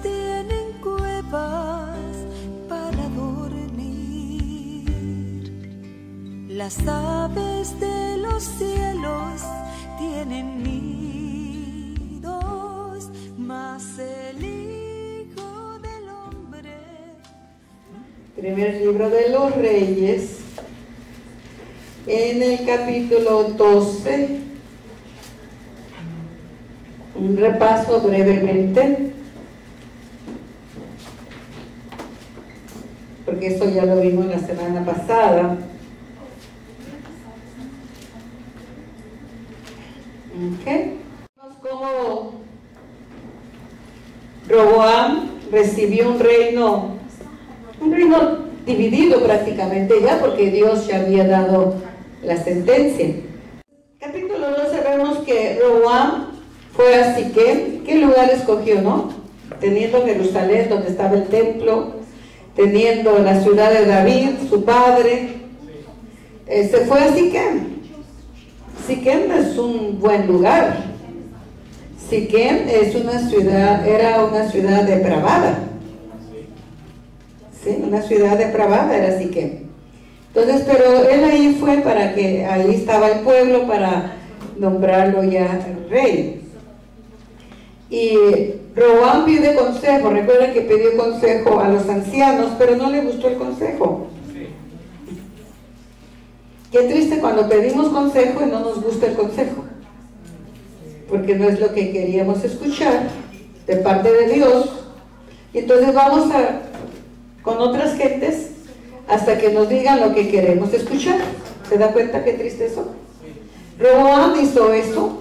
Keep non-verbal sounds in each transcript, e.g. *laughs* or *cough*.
Tienen cuevas para dormir. Las aves de los cielos tienen nidos, mas el Hijo del Hombre. Primer libro de los Reyes, en el capítulo 12, un repaso brevemente, eso ya lo vimos la semana pasada. Ok. Vemos cómo Roboam recibió un reino, un reino dividido prácticamente ya, porque Dios ya había dado la sentencia. Capítulo 12 vemos que Roboam fue a Siquem. ¿Qué lugar escogió, no? Teniendo Jerusalén, donde estaba el templo, teniendo la ciudad de David, su padre, se fue a Siquem. Siquem es un buen lugar. Siquem es una ciudad, era una ciudad depravada. Sí, una ciudad depravada era Siquem. Entonces, pero él ahí fue para que ahí estaba el pueblo para nombrarlo ya rey. Y Roboam pide consejo, recuerden que pidió consejo a los ancianos, pero no le gustó el consejo. Qué triste cuando pedimos consejo y no nos gusta el consejo, porque no es lo que queríamos escuchar de parte de Dios. Y entonces vamos a, con otras gentes hasta que nos digan lo que queremos escuchar. ¿Se da cuenta qué triste eso? Roboam hizo eso.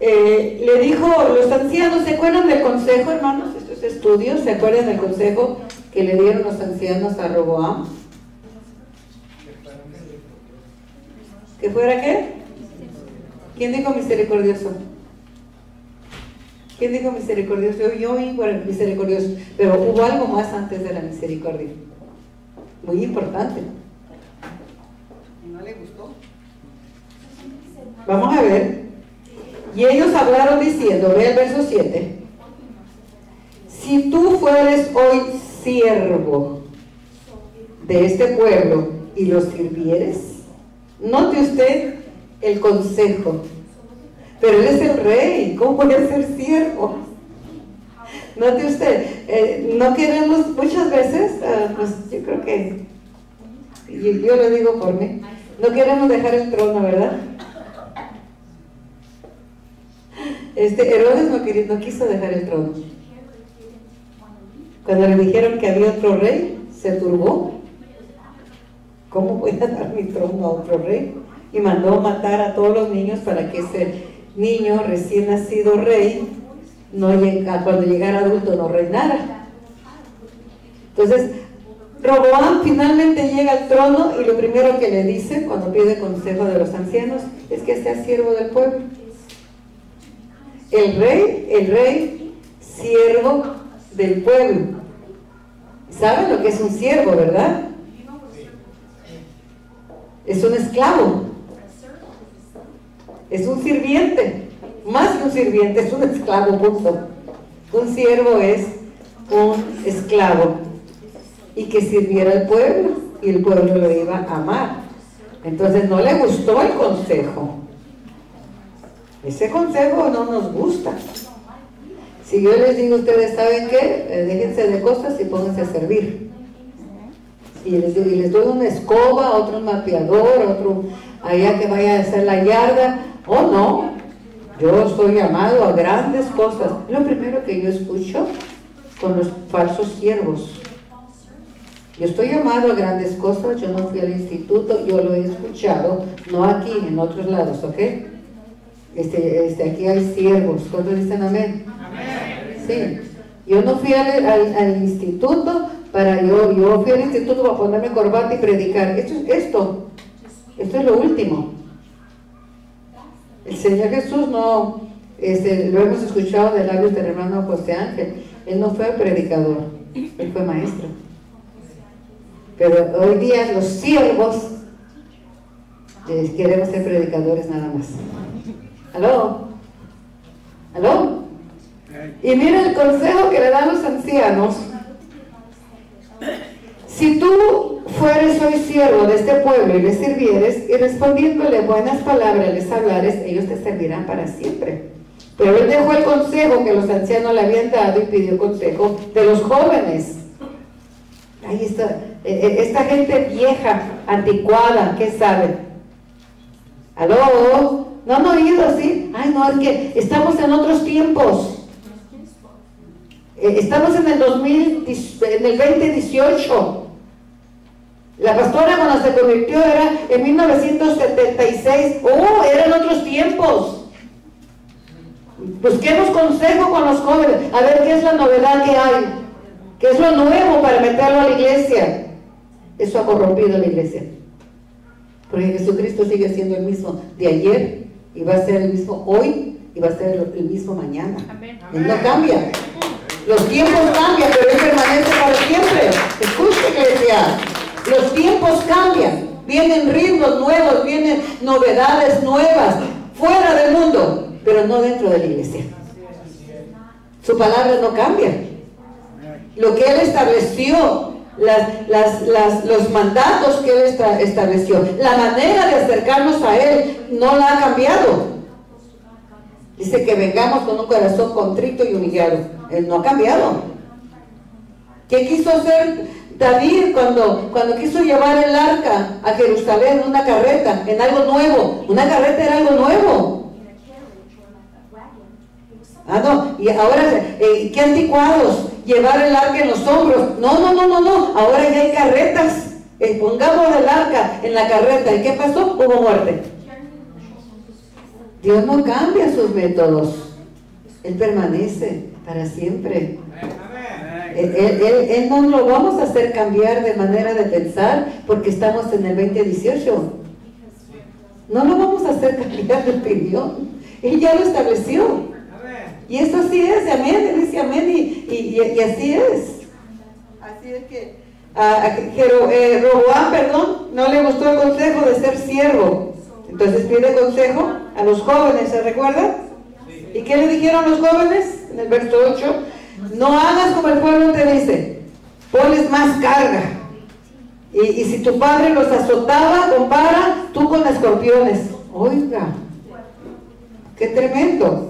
Eh, le dijo, los ancianos, ¿se acuerdan del consejo, hermanos? Estos estudios, ¿se acuerdan del consejo que le dieron los ancianos a Roboam? ¿Que fuera qué? ¿Quién dijo misericordioso? ¿Quién dijo misericordioso? Yo oí misericordioso, pero hubo algo más antes de la misericordia. Muy importante. ¿No le gustó? Vamos a ver. Y ellos hablaron diciendo, ve el verso 7. Si tú fueres hoy siervo de este pueblo y los sirvieres, note usted el consejo. Pero él es el rey, ¿cómo puede ser siervo? Note usted, eh, no queremos muchas veces, uh, pues yo creo que, y yo lo digo por mí, no queremos dejar el trono, ¿verdad? Este, Herodes no, quería, no quiso dejar el trono. Cuando le dijeron que había otro rey, se turbó. ¿Cómo voy a dar mi trono a otro rey? Y mandó matar a todos los niños para que ese niño recién nacido rey, no cuando llegara adulto, no reinara. Entonces, Roboam finalmente llega al trono y lo primero que le dice cuando pide consejo de los ancianos es que sea siervo del pueblo. El rey, el rey, siervo del pueblo. ¿Saben lo que es un siervo, verdad? Es un esclavo. Es un sirviente. Más que un sirviente, es un esclavo, punto. Un siervo es un esclavo. Y que sirviera al pueblo. Y el pueblo lo iba a amar. Entonces no le gustó el consejo. Ese consejo no nos gusta. Si yo les digo, ustedes saben qué, eh, déjense de cosas y pónganse a servir. Y les, doy una escoba, otro mapeador, otro allá que vaya a hacer la yarda. Oh, no, yo estoy llamado a grandes cosas. Lo primero que yo escucho con los falsos siervos. Yo estoy llamado a grandes cosas, yo no fui al instituto, yo lo he escuchado, no aquí, en otros lados, ¿ok? Este, este, aquí hay siervos. ¿Cuántos dicen amén? Amén. Sí. Yo no fui al, al, al, instituto para yo, yo fui al instituto para ponerme corbata y predicar. Esto, esto, esto es lo último. El Señor Jesús no, este, lo hemos escuchado de labios del hermano José Ángel. Él no fue predicador, él fue maestro. Pero hoy día los siervos eh, queremos ser predicadores nada más. ¿Aló? ¿Aló? Y mira el consejo que le dan los ancianos. Si tú fueres hoy siervo de este pueblo y les sirvieres, y respondiéndole buenas palabras les hablares, ellos te servirán para siempre. Pero él dejó el consejo que los ancianos le habían dado y pidió consejo de los jóvenes. Ahí está, eh, eh, esta gente vieja, anticuada, ¿qué sabe? ¿Aló? ¿No han oído así? Ay, no, es que estamos en otros tiempos. Eh, estamos en el, 2000, en el 2018. La pastora cuando se convirtió era en 1976. ¡Oh! Eran otros tiempos. Busquemos consejo con los jóvenes. A ver qué es la novedad que hay. ¿Qué es lo nuevo para meterlo a la iglesia? Eso ha corrompido la iglesia. Porque Jesucristo sigue siendo el mismo de ayer y va a ser el mismo hoy y va a ser el mismo mañana. Él no cambia. Los tiempos cambian, pero Él permanece para siempre. Escuche, iglesia. Los tiempos cambian. Vienen ritmos nuevos, vienen novedades nuevas, fuera del mundo, pero no dentro de la iglesia. Su palabra no cambia. Lo que Él estableció, las, los mandatos que Él estableció, la manera de acercarnos a Él no la ha cambiado. Dice que vengamos con un corazón contrito y humillado. Él no ha cambiado. ¿Qué quiso hacer David cuando, cuando quiso llevar el arca a Jerusalén en una carreta, en algo nuevo? Una carreta era algo nuevo. Ah, no, y ahora, eh, qué anticuados, llevar el arca en los hombros. No, no, no, no, no, ahora ya hay carretas. Eh, pongamos el arca en la carreta. ¿Y qué pasó? Hubo muerte. Dios no cambia sus métodos. Él permanece para siempre. Él, no lo vamos a hacer cambiar de manera de pensar porque estamos en el 2018. No lo vamos a hacer *laughs* cambiar de opinión. Él ya lo estableció. Y esto así es, amén, dice amén, y, así es. Así es que a, eh, Roboán, perdón, no le gustó el consejo de ser siervo. Entonces pide consejo a los jóvenes, ¿se recuerda? ¿Y qué le dijeron los jóvenes? En el verso 8, no hagas como el pueblo te dice, pones más carga. Y, y si tu padre los azotaba, compara tú con escorpiones. Oiga, qué tremendo.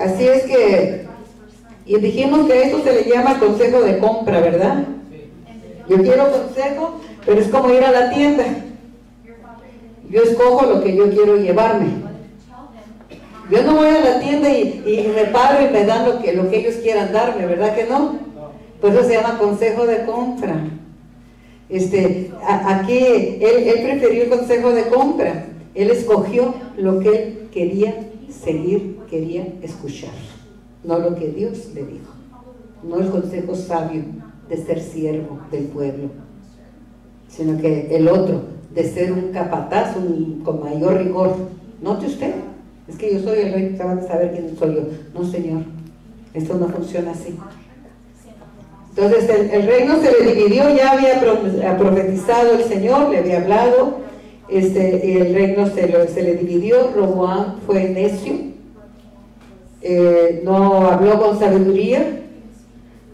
Así es que, y dijimos que a esto se le llama consejo de compra, ¿verdad? Yo quiero consejo, pero es como ir a la tienda. Yo escojo lo que yo quiero llevarme. Yo no voy a la tienda y, me paro y me dan lo que, lo que ellos quieran darme, ¿verdad que no? Por eso se llama consejo de compra. Este, aquí él, él prefirió el consejo de compra. Él escogió lo que él quería seguir, quería escuchar, no lo que Dios le dijo, no el consejo sabio de ser siervo del pueblo, sino que el otro, de ser un capataz con mayor rigor. Note usted, es que yo soy el rey, van a saber quién soy yo. No, Señor, esto no funciona así. Entonces el, reino se le dividió, ya había profetizado el Señor, le había hablado, este, el reino se, se le dividió, Roboán fue necio, eh, no habló con sabiduría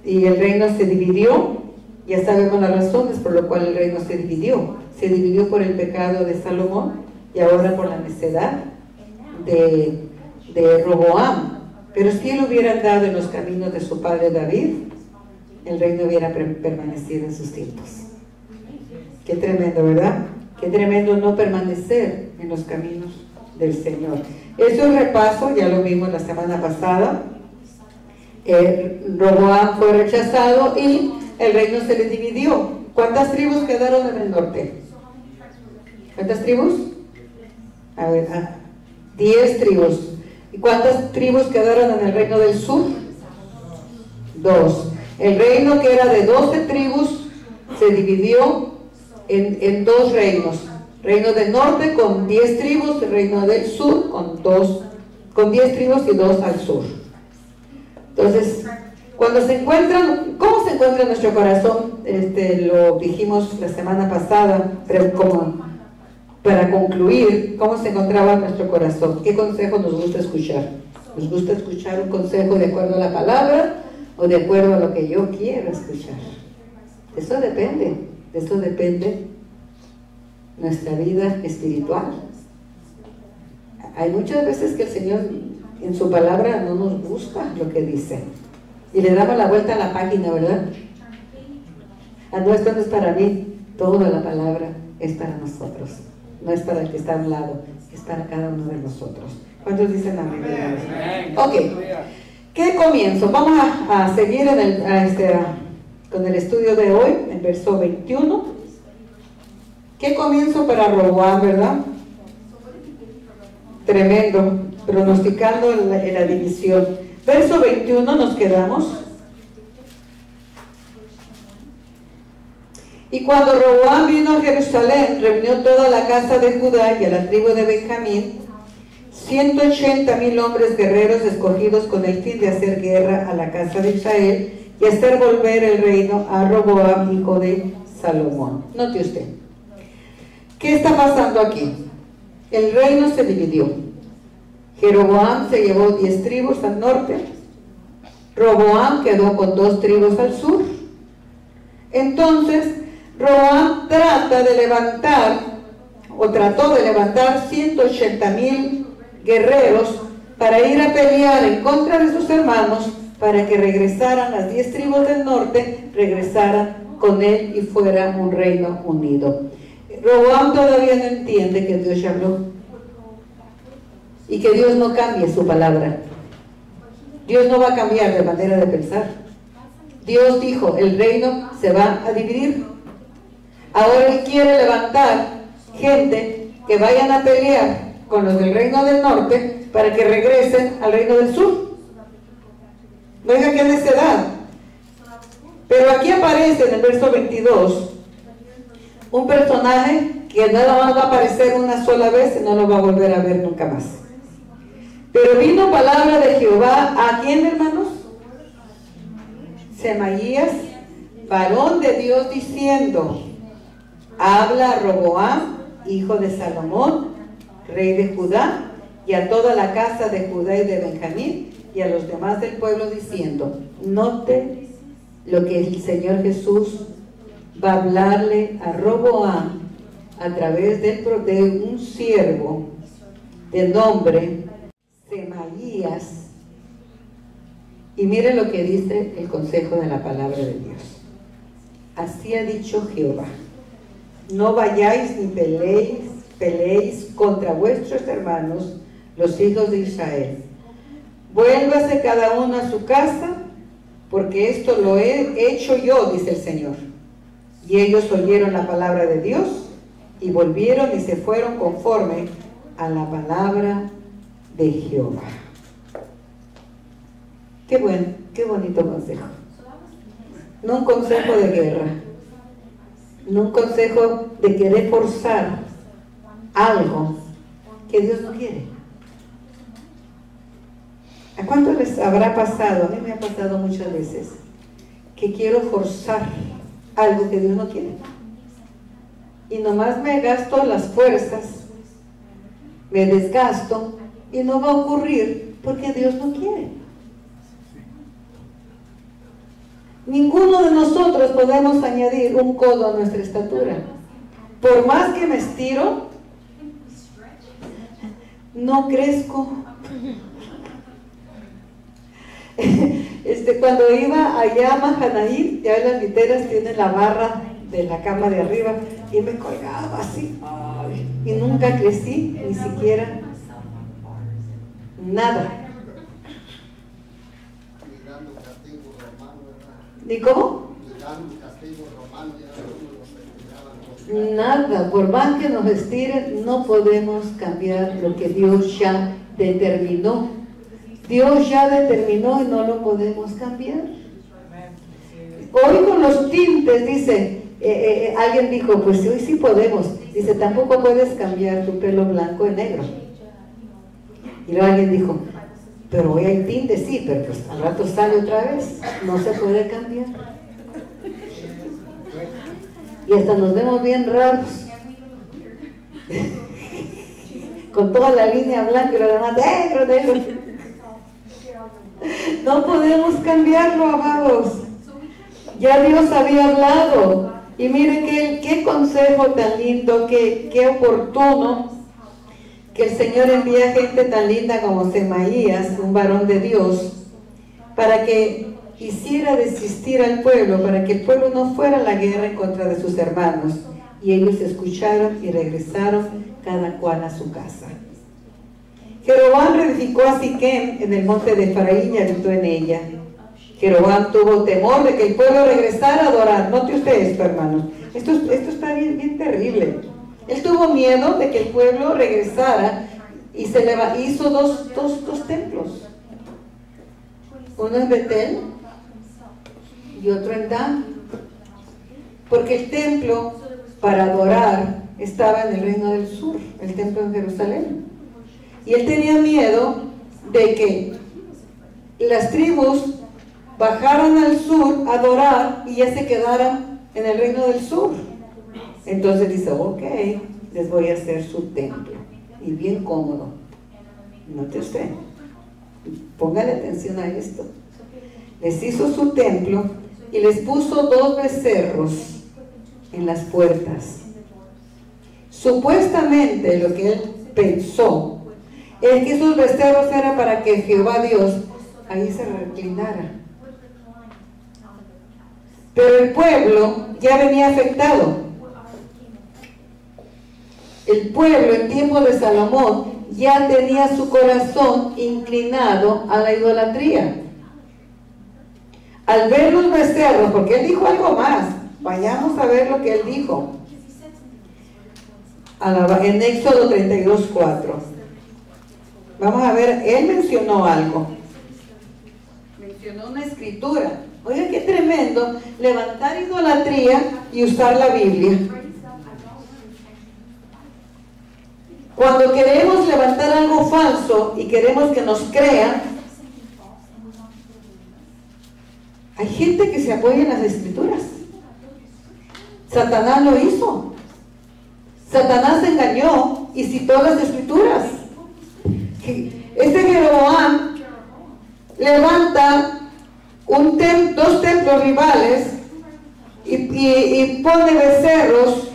y el reino se dividió, ya sabemos las razones por lo cual el reino se dividió se dividió por el pecado de Salomón y ahora por la necedad de, de Roboam. Pero si él hubiera andado en los caminos de su padre David, el reino hubiera permanecido en sus tiempos. Qué tremendo, ¿verdad? Qué tremendo no permanecer en los caminos del Señor. Eso es repaso, ya lo vimos la semana pasada. Eh, Roboam fue rechazado y el reino se le dividió. ¿Cuántas tribus quedaron en el norte? ¿Cuántas tribus? A ver, ah, diez tribus. ¿Y cuántas tribus quedaron en el reino del sur? Dos. El reino que era de doce tribus se dividió en, dos reinos. Reino del norte con diez tribus, el reino del sur con dos, con diez tribus y dos al sur. Entonces, cuando se encuentran, ¿cómo se encuentra nuestro corazón? Este, lo dijimos la semana pasada, pero como para concluir, ¿cómo se encontraba nuestro corazón? ¿Qué consejo nos gusta escuchar? ¿Nos gusta escuchar un consejo de acuerdo a la palabra o de acuerdo a lo que yo quiero escuchar? Eso depende, de eso depende nuestra vida espiritual. Hay muchas veces que el Señor en su palabra no nos busca lo que dice. Y le damos la vuelta a la página, ¿verdad? A no, esto no es para mí, toda la palabra es para nosotros. No es para el que está a un lado, es para cada uno de nosotros. ¿Cuántos dicen amén? Ok. ¿Qué comienzo? Vamos a, seguir en el, este, con el estudio de hoy, en verso 21. ¿Qué comienzo para Roboam, verdad? Tremendo, pronosticando la división. Verso 21 nos quedamos. Y cuando Roboam vino a Jerusalén, reunió toda la casa de Judá y a la tribu de Benjamín, 180 mil hombres guerreros escogidos con el fin de hacer guerra a la casa de Israel y hacer volver el reino a Roboam, hijo de Salomón. Note usted, ¿qué está pasando aquí? El reino se dividió. Jeroboam se llevó 10 tribus al norte, Roboam quedó con dos tribus al sur. Entonces, Roboam trata de levantar, o trató de levantar 180 mil guerreros para ir a pelear en contra de sus hermanos, para que regresaran las diez tribus del norte, regresaran con él y fuera un reino unido. Roboam todavía no entiende que Dios ya habló y que Dios no cambie su palabra. Dios no va a cambiar de manera de pensar. Dios dijo, el reino se va a dividir. Ahora Él quiere levantar gente que vayan a pelear con los del reino del norte para que regresen al reino del sur. No diga que necedad. Pero aquí aparece en el verso 22 un personaje que no va a aparecer una sola vez y no lo va a volver a ver nunca más. Pero vino palabra de Jehová a quién, hermanos? Semaías, varón de Dios, diciendo, habla Roboam, hijo de Salomón, rey de Judá, y a toda la casa de Judá y de Benjamín, y a los demás del pueblo, diciendo, note lo que el Señor Jesús va a hablarle a Roboam a través de, de un siervo de nombre Semaías. Y mire lo que dice el consejo de la palabra de Dios. Así ha dicho Jehová no vayáis ni peleéis, peleéis contra vuestros hermanos, los hijos de Israel. Vuélvase cada uno a su casa, porque esto lo he hecho yo, dice el Señor. Y ellos oyeron la palabra de Dios y volvieron y se fueron conforme a la palabra de Jehová. Qué buen, qué bonito consejo. No un consejo de guerra, no un consejo de querer forzar algo que Dios no quiere. ¿A cuánto les habrá pasado? A mí me ha pasado muchas veces que quiero forzar algo que Dios no quiere. Y nomás me gasto las fuerzas, me desgasto y no va a ocurrir porque Dios no quiere. Ninguno de nosotros podemos añadir un codo a nuestra estatura. Por más que me estiro, no crezco. *laughs* Este, cuando iba allá a Mahanaim, ya las literas tienen la barra de la cama de arriba y me colgaba así. y nunca crecí, ni siquiera nada. ¿Ni cómo? Nada, por más que nos estiren, no podemos cambiar lo que Dios ya determinó. Dios ya determinó y no lo podemos cambiar. Hoy con los tintes, dice, eh, eh, eh, alguien dijo, pues hoy sí podemos. Dice, tampoco puedes cambiar tu pelo blanco en negro. Y luego alguien dijo, pero hoy hay tinte, sí, pero pues al rato sale otra vez, no se puede cambiar. Y hasta nos vemos bien raros. *laughs* Con toda la línea blanca y lo demás negro, negro. No podemos cambiarlo, amados. Ya Dios había hablado. Y mire qué, qué consejo tan lindo, qué, qué oportuno que el Señor envía gente tan linda como Semaías, un varón de Dios, para que hiciera desistir al pueblo, para que el pueblo no fuera a la guerra en contra de sus hermanos. Y ellos escucharon y regresaron cada cual a su casa. Jeroboam reedificó a Siquem en el monte de Efraín y habitó en ella. Jeroboam tuvo temor de que el pueblo regresara a adorar. Note usted esto, hermanos. Esto, esto está bien, bien terrible. Él tuvo miedo de que el pueblo regresara y se le hizo dos, dos, dos templos. Uno en Betel y otro en Dan. Porque el templo para adorar estaba en el reino del sur, el templo en Jerusalén. Y él tenía miedo de que las tribus bajaran al sur a adorar y ya se quedaran en el reino del sur. Entonces dice, ok, les voy a hacer su templo. Y bien cómodo. Note usted, póngale atención a esto. Les hizo su templo y les puso dos becerros en las puertas. Supuestamente lo que él pensó es que esos becerros eran para que Jehová Dios ahí se reclinara. Pero el pueblo ya venía afectado. El pueblo en tiempo de Salomón ya tenía su corazón inclinado a la idolatría. Al ver los becerros, porque él dijo algo más, vayamos a ver lo que él dijo. En Éxodo 32, 4. Vamos a ver, él mencionó algo. Mencionó una escritura. Oiga, qué tremendo levantar idolatría y usar la Biblia. Cuando queremos levantar algo falso y queremos que nos crean, hay gente que se apoya en las escrituras. Satanás lo hizo. Satanás engañó y citó las escrituras. Este Jeroboam levanta un dos templos rivales y, pone becerros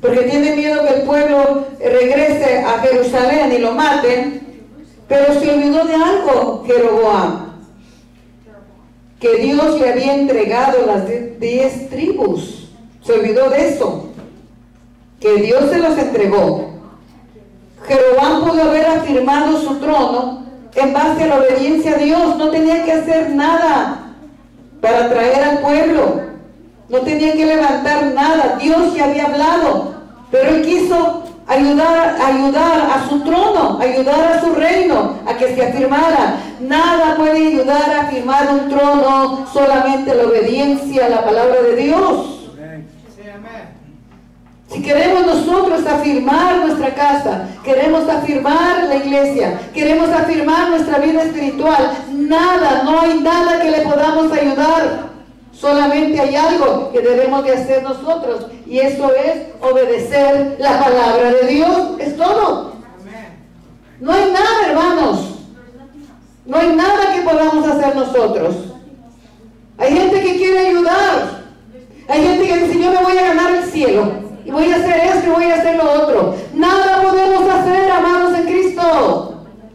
porque tiene miedo que el pueblo regrese a Jerusalén y lo maten, pero se olvidó de algo Jeroboam, que Dios le había entregado las diez tribus, se olvidó de eso, que Dios se los entregó. Jeroboam pudo haber afirmado su trono en base a la obediencia a Dios. No tenía que hacer nada para traer al pueblo. No tenía que levantar nada. Dios ya había hablado. Pero él quiso ayudar, ayudar a su trono, ayudar a su reino, a que se afirmara. Nada puede ayudar a afirmar un trono, solamente la obediencia a la palabra de Dios. Si queremos nosotros afirmar nuestra casa, queremos afirmar la iglesia, queremos afirmar nuestra vida espiritual, nada, no hay nada que le podamos ayudar. Solamente hay algo que debemos de hacer nosotros y eso es obedecer la palabra de Dios. Es todo. No hay nada, hermanos. No hay nada que podamos hacer nosotros. Hay gente que quiere ayudar. Hay gente que dice, yo me voy a ganar el cielo y voy a hacer esto y voy a hacer lo otro. Nada podemos hacer, amados en Cristo.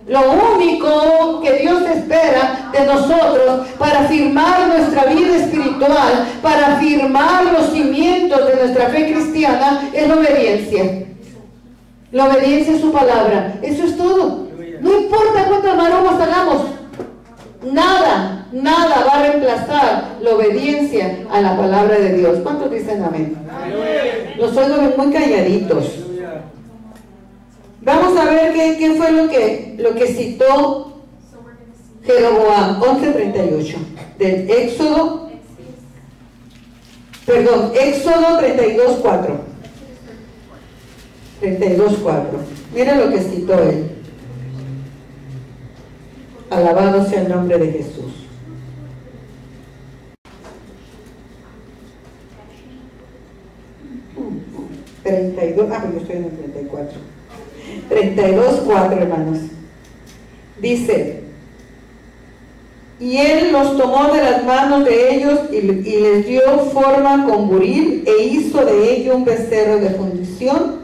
Lo único que Dios espera de nosotros para firmar nuestra vida espiritual, para firmar los cimientos de nuestra fe cristiana, es la obediencia. La obediencia a su palabra. Eso es todo. No importa cuántas maromas hagamos. Nada, nada va a reemplazar la obediencia a la palabra de Dios. ¿Cuántos dicen amén? Los oigo muy calladitos. Vamos a ver qué, fue lo que, lo que citó Jeroboam 11.38 del Éxodo, perdón, Éxodo 32.4. 32.4. Mira lo que citó él. Alabado sea el nombre de Jesús. 32, ah, yo estoy en el 34. 32, 4, hermanos. Dice, Y él los tomó de las manos de ellos y, y les dio forma con buril e hizo de ello un becerro de fundición.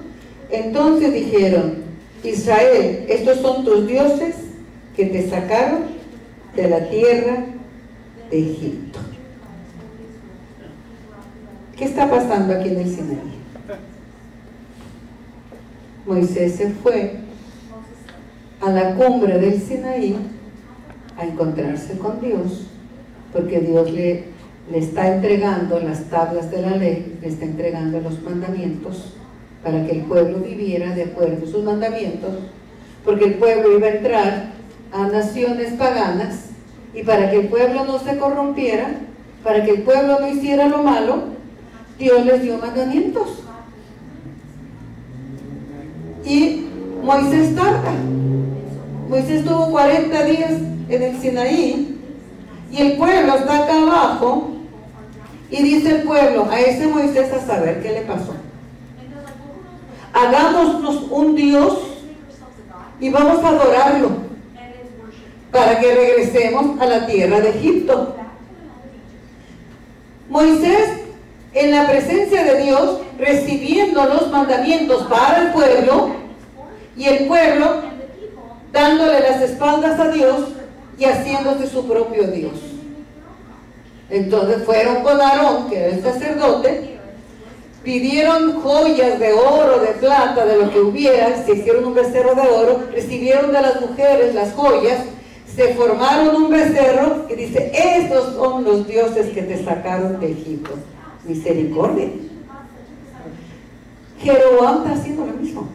Entonces dijeron, Israel, estos son tus dioses que te sacaron de la tierra de Egipto. ¿Qué está pasando aquí en el Sinaí? Moisés se fue a la cumbre del Sinaí a encontrarse con Dios, porque Dios le, le está entregando las tablas de la ley, le está entregando los mandamientos para que el pueblo viviera de acuerdo a sus mandamientos, porque el pueblo iba a entrar a naciones paganas y para que el pueblo no se corrompiera, para que el pueblo no hiciera lo malo, Dios les dio mandamientos. Y Moisés tarda. Moisés tuvo 40 días en el Sinaí y el pueblo está acá abajo y dice el pueblo a ese Moisés a saber qué le pasó. Hagámonos un Dios y vamos a adorarlo para que regresemos a la tierra de Egipto. Moisés, en la presencia de Dios, recibiendo los mandamientos para el pueblo, y el pueblo dándole las espaldas a Dios y haciéndose su propio Dios. Entonces fueron con Aarón, que era el sacerdote, pidieron joyas de oro, de plata, de lo que hubiera, se hicieron un becerro de oro, recibieron de las mujeres las joyas, se formaron un becerro y dice, estos son los dioses que te sacaron de Egipto. Misericordia. Jeroboam está haciendo lo mismo.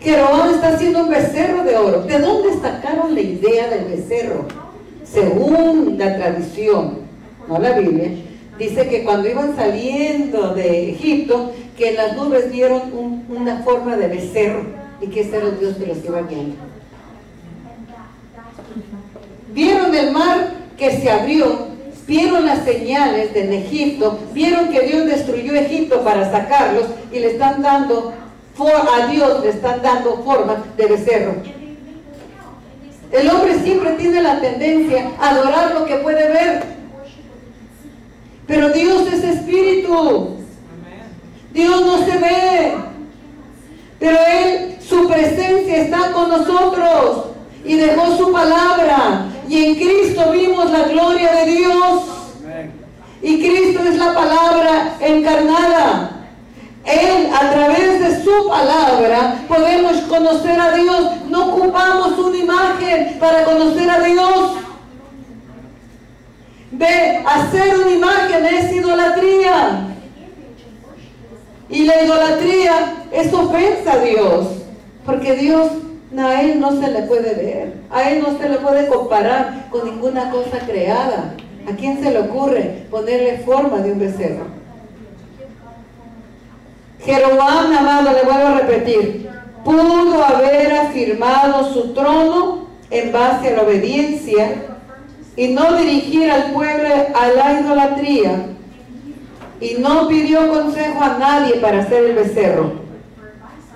Jeroboam está haciendo un becerro de oro. ¿De dónde sacaron la idea del becerro? Según la tradición, no la Biblia, dice que cuando iban saliendo de Egipto, que las nubes vieron un- una forma de becerro y que ese era el Dios que los iba guiando. Vieron el mar que se abrió, vieron las señales de Egipto, vieron que Dios destruyó Egipto para sacarlos y le están dando, a Dios le están dando forma de becerro. El hombre siempre tiene la tendencia a adorar lo que puede ver, pero Dios es espíritu. Dios no se ve, pero Él, su presencia está con nosotros y dejó su palabra. Y en Cristo vimos la gloria de Dios. Y Cristo es la palabra encarnada. Él, a través de su palabra, podemos conocer a Dios. No ocupamos una imagen para conocer a Dios. Ve, hacer una imagen es idolatría. Y la idolatría es ofensa a Dios. Porque Dios, a Él no se le puede ver. A Él no se le puede comparar con ninguna cosa creada. ¿A quién se le ocurre ponerle forma de un becerro? Jeroboam, amado, le vuelvo a repetir, pudo haber afirmado su trono en base a la obediencia y no dirigir al pueblo a la idolatría y no pidió consejo a nadie para hacer el becerro.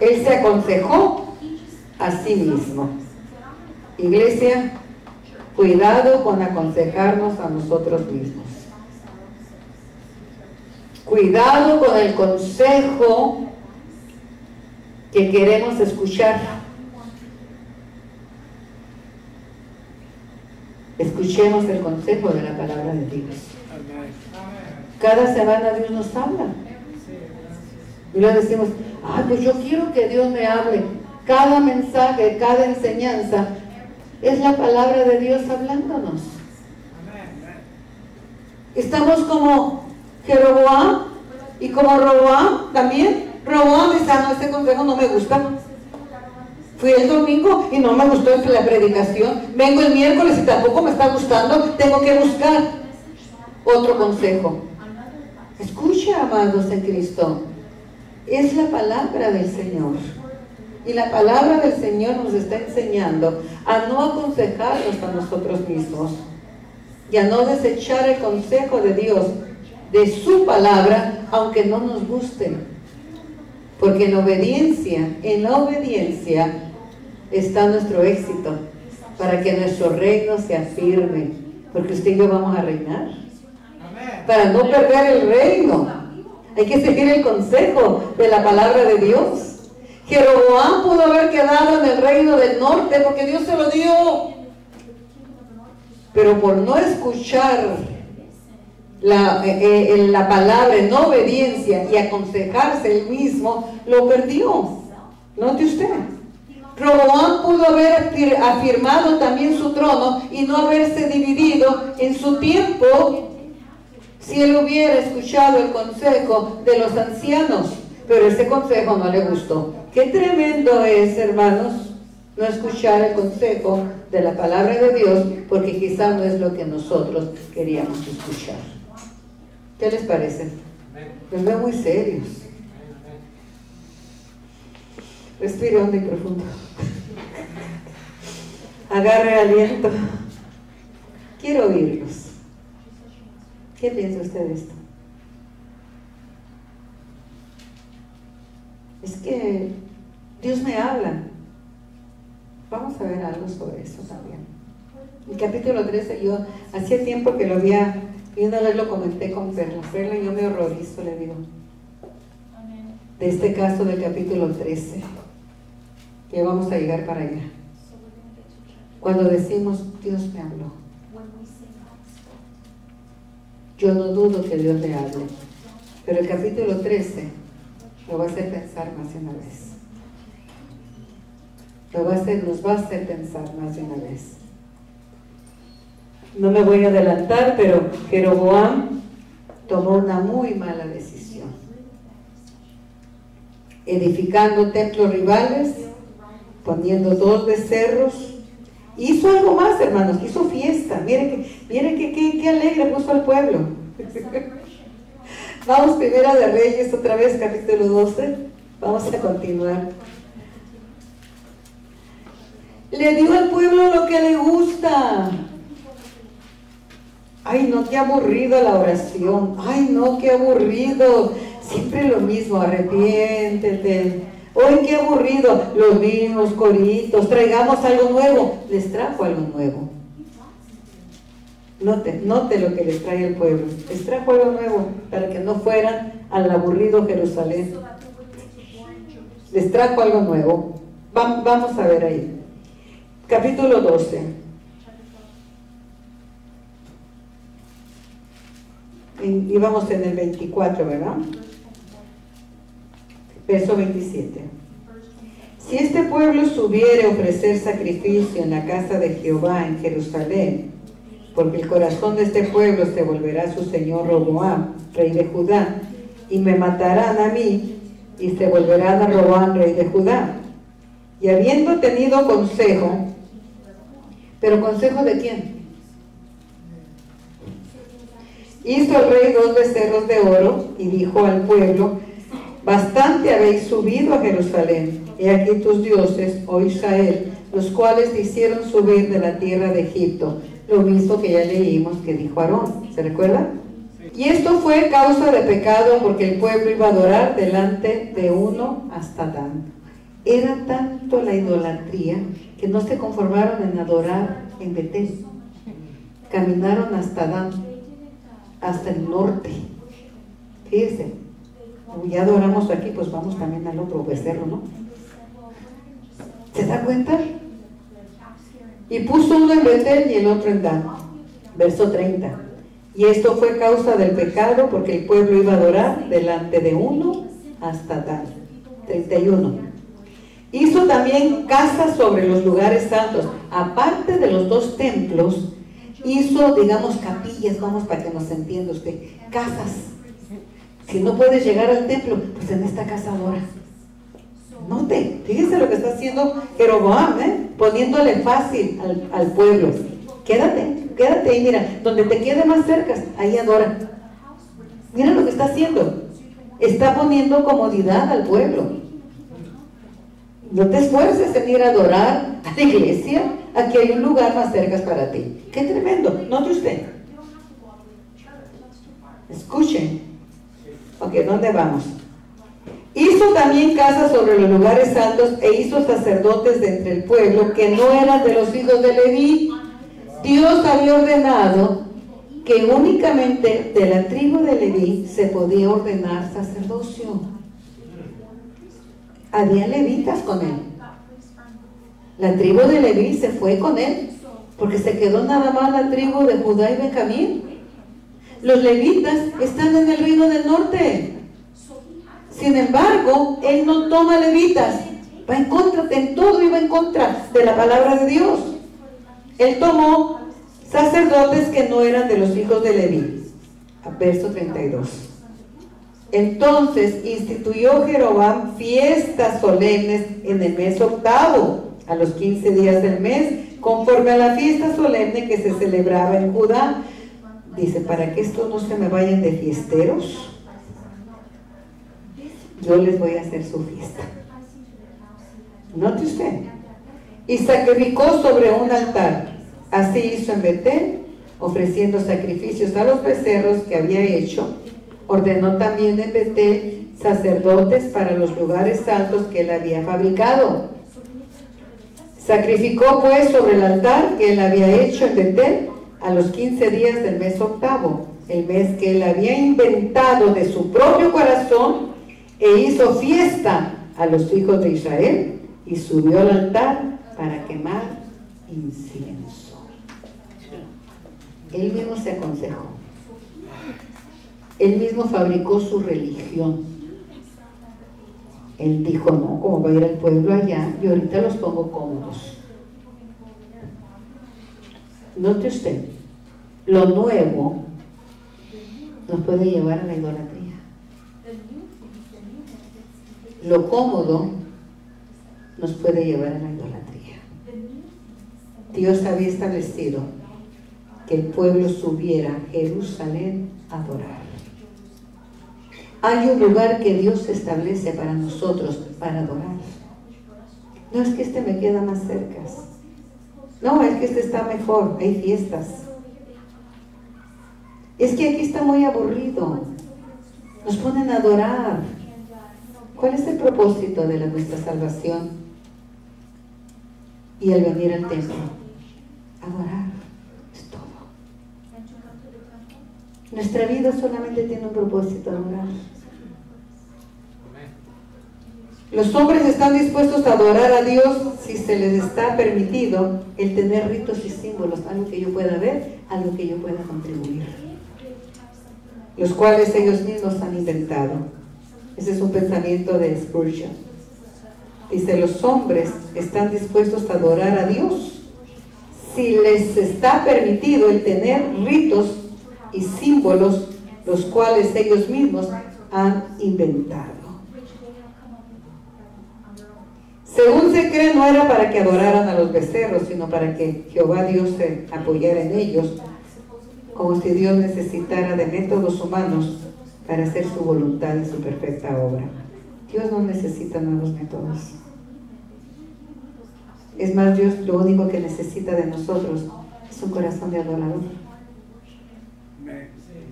Él se aconsejó a sí mismo. Iglesia, cuidado con aconsejarnos a nosotros mismos. Cuidado con el consejo que queremos escuchar. Escuchemos el consejo de la palabra de Dios. Cada semana Dios nos habla. Y luego decimos, ay, pues yo quiero que Dios me hable. Cada mensaje, cada enseñanza es la palabra de Dios hablándonos. Estamos como Jeroboam y como Roboam también. Roboam dice, no, este consejo no me gusta. Fui el domingo y no me gustó la predicación. Vengo el miércoles y tampoco me está gustando. Tengo que buscar otro consejo. Escucha, amados en Cristo. Es la palabra del Señor. Y la palabra del Señor nos está enseñando a no aconsejarnos a nosotros mismos y a no desechar el consejo de Dios, de su palabra, aunque no nos guste. Porque en obediencia, en la obediencia está nuestro éxito. para que nuestro reino se afirme, porque usted y yo vamos a reinar. Para no perder el reino, hay que seguir el consejo de la palabra de Dios. Jeroboam pudo haber quedado en el reino del norte porque Dios se lo dio. Pero por no escuchar la, eh, eh, la palabra en obediencia y aconsejarse él mismo, lo perdió. Note usted. Roboam pudo haber afirmado también su trono y no haberse dividido en su tiempo si él hubiera escuchado el consejo de los ancianos. Pero ese consejo no le gustó. Qué tremendo es, hermanos, no escuchar el consejo de la palabra de Dios, porque quizás no es lo que nosotros queríamos escuchar. ¿Qué les parece? Los veo muy serios. Respire hondo y profundo. Agarre aliento. Quiero oírlos. ¿Qué piensa usted de esto? Es que Dios me habla. Vamos a ver algo sobre eso también. El capítulo 13, yo hacía tiempo que lo había, y una vez lo comenté con Perla. Perla, yo me horrorizo, le digo, de este caso del capítulo 13, que vamos a llegar para allá. Cuando decimos, Dios me habló. Yo no dudo que Dios le hable, pero el capítulo 13 lo va a hacer pensar más de una vez. Lo va a hacer, nos va a hacer pensar más de una vez. No me voy a adelantar, pero Jeroboam tomó una muy mala decisión. Edificando templos rivales, poniendo dos becerros. Hizo algo más, hermanos, hizo fiesta. Miren que, miren que, qué alegre puso al pueblo. Vamos primera de Reyes, otra vez, capítulo 12. Vamos a continuar. Le dio al pueblo lo que le gusta. Ay, no, qué aburrido la oración. Ay, no, qué aburrido. Siempre lo mismo, arrepiéntete. Hoy qué aburrido. Los mismos coritos. Traigamos algo nuevo. Les trajo algo nuevo. Note, note lo que les trae el pueblo. Les trajo algo nuevo para que no fueran al aburrido Jerusalén. Les trajo algo nuevo. vamos a ver ahí. Capítulo 12. Y vamos en el 24, ¿verdad? Verso 27. Si este pueblo subiere ofrecer sacrificio en la casa de Jehová en Jerusalén, porque el corazón de este pueblo se volverá a su señor Roboam, rey de Judá, y me matarán a mí, y se volverán a Roboam, rey de Judá. Y habiendo tenido consejo, pero consejo de quién? Hizo el rey dos becerros de oro y dijo al pueblo, bastante habéis subido a Jerusalén, he aquí tus dioses, oh Israel, los cuales te hicieron subir de la tierra de Egipto lo mismo que ya leímos que dijo Aarón, ¿se recuerda? Y esto fue causa de pecado porque el pueblo iba a adorar delante de uno hasta Dan. Era tanto la idolatría que no se conformaron en adorar en Betel. Caminaron hasta Dan, hasta el norte. Fíjense, ya adoramos aquí, pues vamos también al otro becerro, ¿no? ¿Se da cuenta? Y puso uno en Betel y el otro en Dan. Verso 30. Y esto fue causa del pecado porque el pueblo iba a adorar delante de uno hasta Dan. 31. Hizo también casas sobre los lugares santos. Aparte de los dos templos, hizo, digamos, capillas, vamos para que nos entienda usted, casas. Si no puedes llegar al templo, pues en esta casa adora. Note, fíjese lo que está haciendo Jeroboam, ¿eh? poniéndole fácil al, pueblo. Quédate, quédate ahí, mira, donde te quede más cerca, ahí adora. Mira lo que está haciendo. Está poniendo comodidad al pueblo. No te esfuerces en ir a adorar a la iglesia. Aquí hay un lugar más cerca para ti. Qué tremendo. Note usted. Escuchen. Ok, ¿dónde vamos? Hizo también casas sobre los lugares santos e hizo sacerdotes de entre el pueblo que no eran de los hijos de Leví. Dios había ordenado que únicamente de la tribu de Leví se podía ordenar sacerdocio. Había levitas con él. La tribu de Leví se fue con él, porque se quedó nada más la tribu de Judá y Benjamín. Los levitas están en el reino del norte. Sin embargo, él no toma levitas. Va en contra, en todo y va en contra de la palabra de Dios. Él tomó sacerdotes que no eran de los hijos de Leví. Verso 32. Entonces instituyó Jeroboam fiestas solemnes en el mes octavo, a los 15 días del mes, conforme a la fiesta solemne que se celebraba en Judá. Dice, para que estos no se me vayan de fiesteros, yo les voy a hacer su fiesta. Note usted. Y sacrificó sobre un altar. Así hizo en Betel, ofreciendo sacrificios a los becerros que había hecho. Ordenó también en Betel sacerdotes para los lugares altos que él había fabricado. Sacrificó pues sobre el altar que él había hecho en Betel a los 15 días del mes octavo, el mes que él había inventado de su propio corazón e hizo fiesta a los hijos de Israel y subió al altar para quemar incienso. Él mismo se aconsejó. Él mismo fabricó su religión. Él dijo, no, como va a ir el pueblo allá, y ahorita los pongo cómodos. Note usted, lo nuevo nos puede llevar a la idolatría. Lo cómodo nos puede llevar a la idolatría. Dios había establecido que el pueblo subiera a Jerusalén a adorar. Hay un lugar que Dios establece para nosotros para adorar. No es que este me queda más cerca. No, es que este está mejor. Hay fiestas. Es que aquí está muy aburrido. Nos ponen a adorar. ¿Cuál es el propósito de nuestra salvación? Y al venir al templo, adorar es todo. Nuestra vida solamente tiene un propósito, adorar. Los hombres están dispuestos a adorar a Dios si se les está permitido el tener ritos y símbolos, algo que yo pueda ver, algo que yo pueda contribuir, los cuales ellos mismos han inventado. Ese es un pensamiento de Spurgeon. Dice, los hombres están dispuestos a adorar a Dios si les está permitido el tener ritos y símbolos los cuales ellos mismos han inventado. Según se cree, no era para que adoraran a los becerros, sino para que Jehová Dios se apoyara en ellos, como si Dios necesitara de métodos humanos para hacer su voluntad y su perfecta obra. Dios no necesita nuevos métodos. Es más, Dios lo único que necesita de nosotros es un corazón de adorador.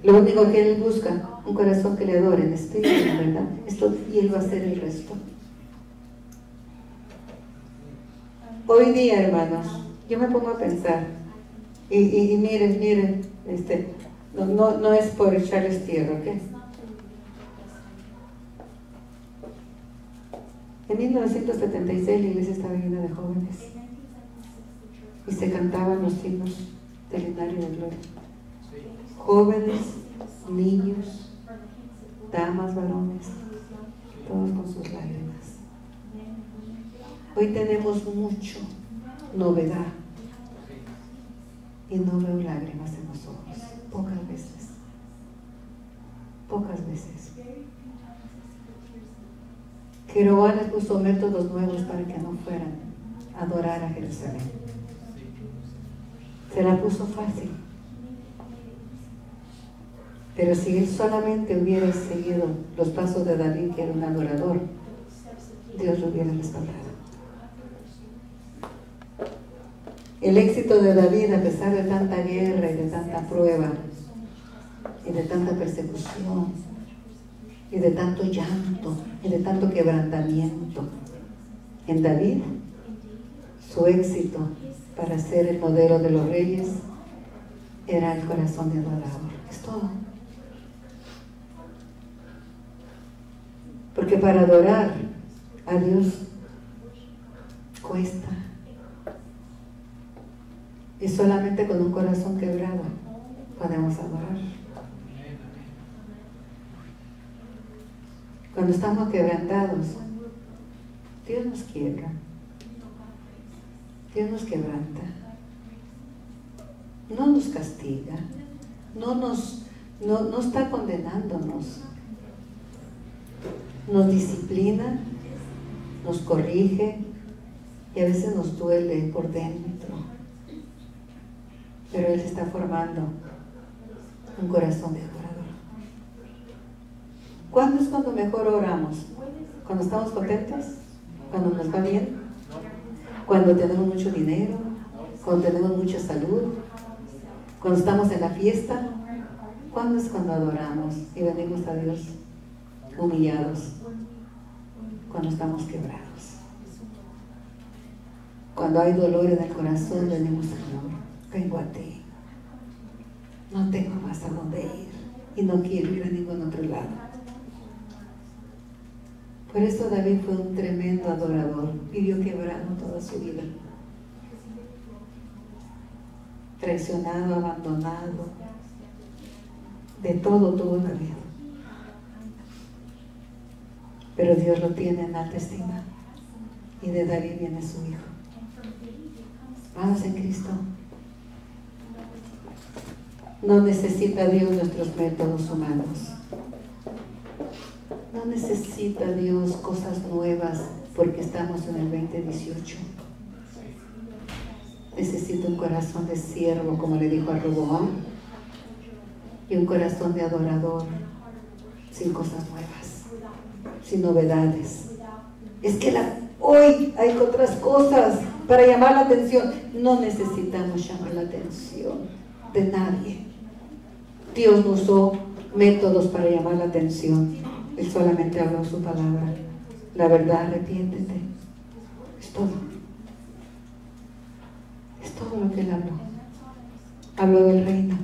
Lo único que Él busca, un corazón que le adore en espíritu, verdad. Esto, y Él va a hacer el resto. Hoy día, hermanos, yo me pongo a pensar, y, y, miren, miren, este, no, no es por echarles tierra, ¿ok? En 1976 la iglesia estaba llena de jóvenes y se cantaban los himnos del himnario de gloria. Jóvenes, niños, damas, varones, todos con sus lágrimas. Hoy tenemos mucho novedad y no veo lágrimas en los ojos, pocas veces, pocas veces. Jeroboam les puso métodos nuevos para que no fueran a adorar a Jerusalén. Se la puso fácil. Pero si él solamente hubiera seguido los pasos de David, que era un adorador, Dios lo hubiera respaldado. El éxito de David, a pesar de tanta guerra y de tanta prueba y de tanta persecución y de tanto llanto y de tanto quebrantamiento. En David, su éxito para ser el modelo de los reyes era el corazón de adorador. Es todo. Porque para adorar a Dios cuesta. Y solamente con un corazón quebrado podemos adorar. Cuando estamos quebrantados, Dios nos quiebra. Dios nos quebranta. No nos castiga. No nos no, no está condenándonos. Nos disciplina, nos corrige y a veces nos duele por dentro. Pero Él está formando un corazón de. ¿Cuándo es cuando mejor oramos? ¿Cuando estamos contentos? ¿Cuando nos va bien? ¿Cuando tenemos mucho dinero? ¿Cuando tenemos mucha salud? ¿Cuando estamos en la fiesta? ¿Cuándo es cuando adoramos y venimos a Dios humillados? Cuando estamos quebrados. Cuando hay dolor en el corazón, venimos, Señor, vengo a ti. No tengo más a dónde ir y no quiero ir a ningún otro lado. Por eso David fue un tremendo adorador. Vivió quebrado toda su vida. Traicionado, abandonado. De todo tuvo David. Pero Dios lo tiene en alta estima. Y de David viene su hijo. Vamos en Cristo. No necesita Dios nuestros métodos humanos. No necesita Dios cosas nuevas porque estamos en el 2018. Necesita un corazón de siervo, como le dijo a Roboam, y un corazón de adorador, sin cosas nuevas, sin novedades. Es que hoy hay otras cosas para llamar la atención. No necesitamos llamar la atención de nadie. Dios no usó métodos para llamar la atención. Él solamente habló su palabra. La verdad, arrepiéntete. Es todo. Es todo lo que él habló. Habló del reino.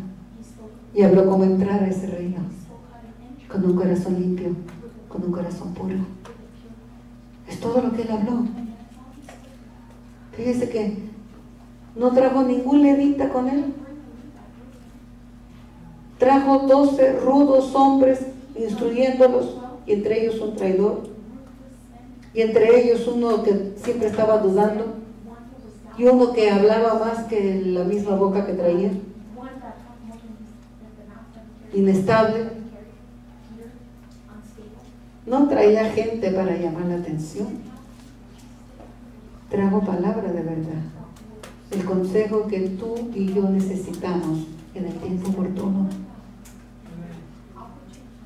Y habló cómo entrar a ese reino. Con un corazón limpio, con un corazón puro. Es todo lo que él habló. Fíjese que no trajo ningún levita con él. Trajo doce rudos hombres instruyéndolos, y entre ellos un traidor, y entre ellos uno que siempre estaba dudando, y uno que hablaba más que la misma boca que traía, inestable. No traía gente para llamar la atención, trajo palabra de verdad, el consejo que tú y yo necesitamos en el tiempo oportuno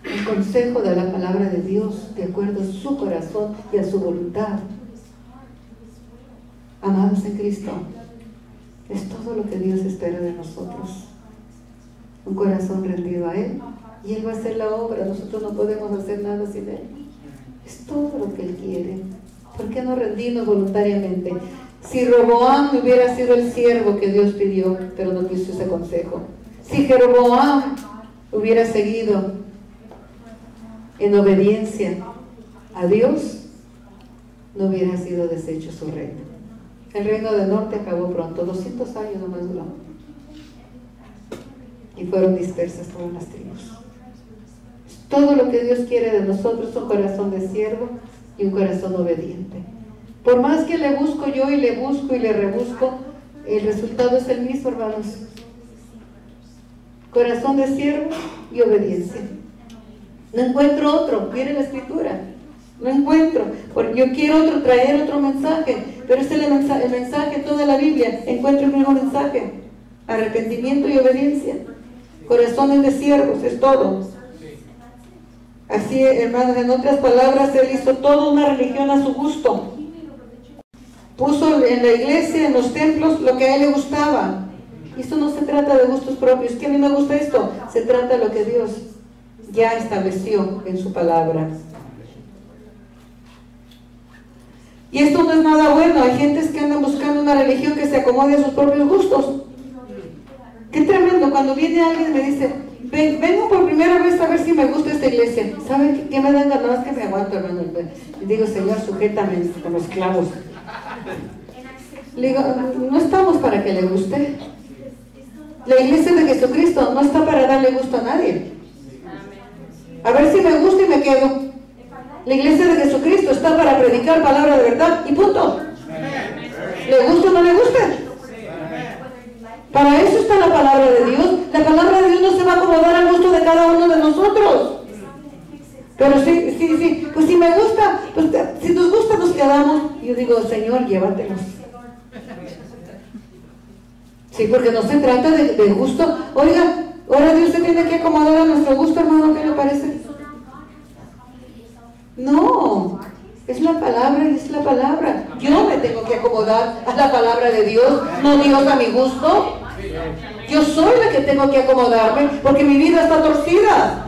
el consejo de la palabra de Dios de acuerdo a su corazón y a su voluntad. Amados en Cristo, es todo lo que Dios espera de nosotros. Un corazón rendido a Él y Él va a hacer la obra. Nosotros no podemos hacer nada sin Él. Es todo lo que Él quiere. ¿Por qué no rendirnos voluntariamente? Si Roboam hubiera sido el siervo que Dios pidió, pero no quiso ese consejo. Si Jeroboam hubiera seguido en obediencia a Dios, no hubiera sido deshecho su reino. El reino del norte acabó pronto, 200 años nomás duró. Y fueron dispersas todas las tribus. Todo lo que Dios quiere de nosotros es un corazón de siervo y un corazón obediente. Por más que le busco yo y le busco y le rebusco, el resultado es el mismo, hermanos. Corazón de siervo y obediencia. No encuentro otro, viene la escritura. No encuentro. Porque yo quiero otro, traer otro mensaje. Pero este es el mensaje, el mensaje toda la Biblia. Encuentro el mismo mensaje. Arrepentimiento y obediencia. Corazones de siervos, es todo. Así, hermanos, en otras palabras, Él hizo toda una religión a su gusto. Puso en la iglesia, en los templos, lo que a Él le gustaba. Y esto no se trata de gustos propios. que a mí me gusta esto? Se trata de lo que Dios ya estableció en su palabra. Y esto no es nada bueno. Hay gentes que andan buscando una religión que se acomode a sus propios gustos. Qué tremendo. Cuando viene alguien y me dice, Ven, vengo por primera vez a ver si me gusta esta iglesia. ¿Saben qué, me dan ganas? que me aguanto, hermano. Y digo, Señor, sujétame con los clavos. Le digo, no estamos para que le guste. La iglesia de Jesucristo no está para darle gusto a nadie. A ver si me gusta y me quedo. La iglesia de Jesucristo está para predicar palabra de verdad y punto. ¿Le gusta o no le gusta? Para eso está la palabra de Dios. La palabra de Dios no se va a acomodar al gusto de cada uno de nosotros. Pero sí, sí, sí, pues si me gusta, pues si nos gusta nos quedamos. Yo digo, Señor, llévatelos. Sí, porque no se trata de, gusto. Oiga, ahora Dios se tiene que acomodar a nuestro gusto, hermano, ¿qué le parece? No, es la palabra es la palabra. Yo me tengo que acomodar a la palabra de Dios, no Dios a mi gusto. Yo soy la que tengo que acomodarme porque mi vida está torcida.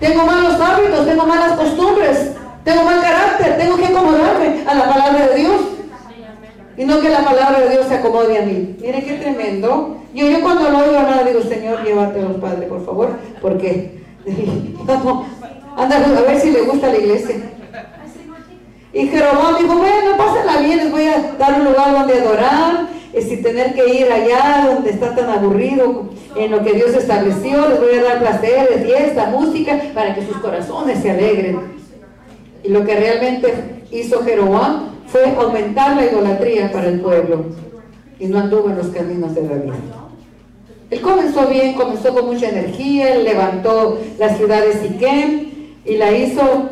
Tengo malos hábitos, tengo malas costumbres, tengo mal carácter, tengo que acomodarme a la palabra de Dios. Y no que la palabra de Dios se acomode a mí. Miren qué tremendo. Yo, yo cuando lo oigo nada digo, Señor, llévate a los padres, por favor, porque *laughs* anda a ver si le gusta la iglesia. Y Jeroboam dijo, bueno, pásenla bien, les voy a dar un lugar donde adorar, sin tener que ir allá donde está tan aburrido en lo que Dios estableció, les voy a dar placeres, fiesta, música, para que sus corazones se alegren. Y lo que realmente hizo Jeroboam fue aumentar la idolatría para el pueblo y no anduvo en los caminos de David. Él comenzó bien, comenzó con mucha energía, él levantó la ciudad de Siquem y la hizo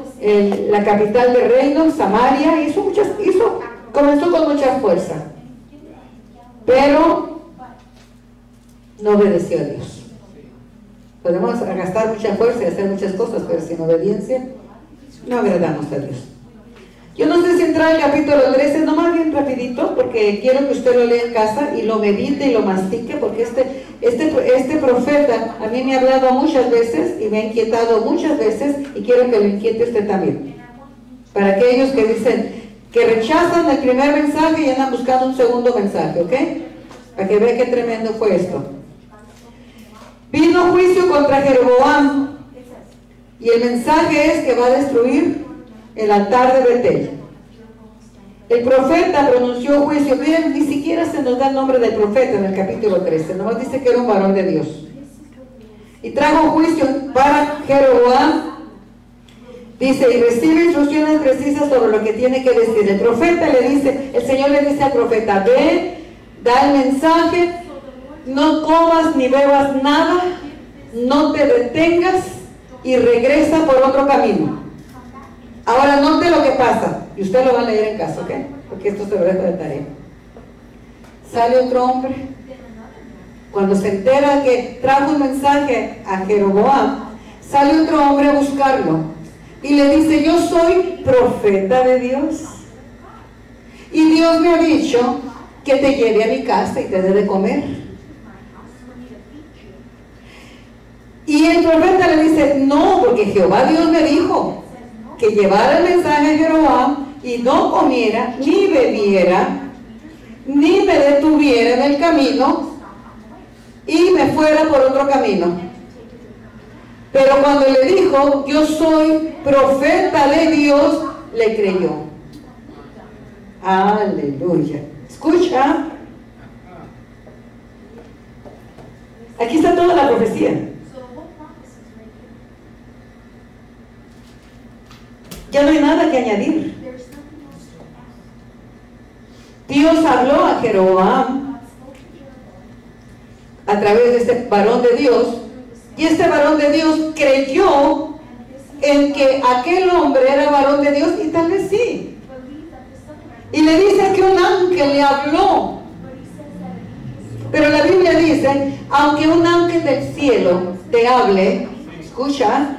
la capital del reino, Samaria, hizo muchas, hizo, comenzó con mucha fuerza pero no obedeció a Dios. Podemos gastar mucha fuerza y hacer muchas cosas, pero sin obediencia no agradamos a Dios. Yo no sé si entrar al capítulo 13, no más bien rapidito, porque quiero que usted lo lea en casa y lo medite y lo mastique, porque este, este, este profeta a mí me ha hablado muchas veces y me ha inquietado muchas veces y quiero que lo inquiete usted también. Para aquellos que dicen, que rechazan el primer mensaje y andan buscando un segundo mensaje, ¿ok? Para que vean qué tremendo fue esto. Vino juicio contra Jeroboam y el mensaje es que va a destruir el altar de Betel. El profeta pronunció juicio. Miren, ni siquiera se nos da el nombre del profeta en el capítulo 13. Nomás dice que era un varón de Dios. Y trajo juicio para Jeroboam Dice, y recibe instrucciones precisas sobre lo que tiene que decir. El profeta le dice, el Señor le dice al profeta, ve, da el mensaje, no comas ni bebas nada, no te detengas y regresa por otro camino. Ahora note lo que pasa, y usted lo va a leer en casa, ¿ok? Porque esto se lo dejo de tarea. Sale otro hombre, cuando se entera que trajo un mensaje a Jeroboam, sale otro hombre a buscarlo y le dice, yo soy profeta de Dios. Y Dios me ha dicho que te lleve a mi casa y te dé de comer. Y el profeta le dice, no, porque Jehová Dios me dijo que llevara el mensaje a Jehová y no comiera, ni bebiera, ni me detuviera en el camino y me fuera por otro camino. Pero cuando le dijo, yo soy profeta de Dios, le creyó. Aleluya. Escucha. Aquí está toda la profecía. Ya no hay nada que añadir. Dios habló a Jeroboam a través de este varón de Dios y este varón de Dios creyó en que aquel hombre era varón de Dios y tal vez sí. Y le dice que un ángel le habló. Pero la Biblia dice, aunque un ángel del cielo te hable, escucha,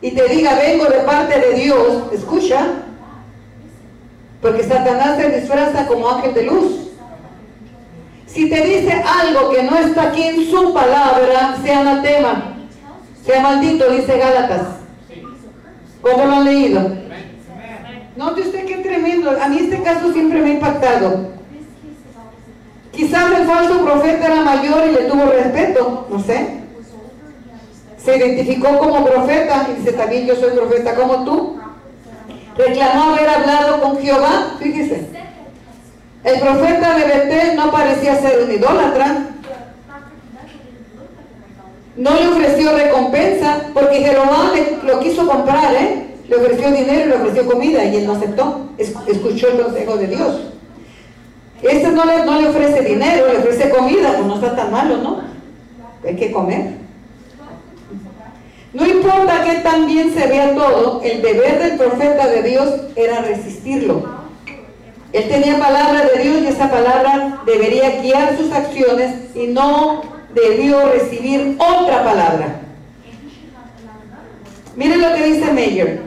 y te diga, vengo de parte de Dios, escucha, porque Satanás se disfraza como ángel de luz. Si te dice algo que no está aquí en su palabra, sea anatema, sea maldito, dice Gálatas. ¿Cómo lo han leído? Note usted qué tremendo. A mí este caso siempre me ha impactado. Quizás el falso profeta era mayor y le tuvo respeto, no sé. Se identificó como profeta y dice también yo soy profeta como tú. Reclamó haber hablado con Jehová, fíjese. El profeta de Betel no parecía ser un idólatra. No le ofreció recompensa porque Jehová lo quiso comprar, ¿eh? Le ofreció dinero y le ofreció comida y él no aceptó. Escuchó el consejo de Dios. Este no le, no le ofrece dinero, le ofrece comida, pues no está tan malo, ¿no? Hay que comer. No importa que tan bien se vea todo, el deber del profeta de Dios era resistirlo. Él tenía palabra de Dios y esa palabra debería guiar sus acciones y no debió recibir otra palabra. Miren lo que dice Mayer.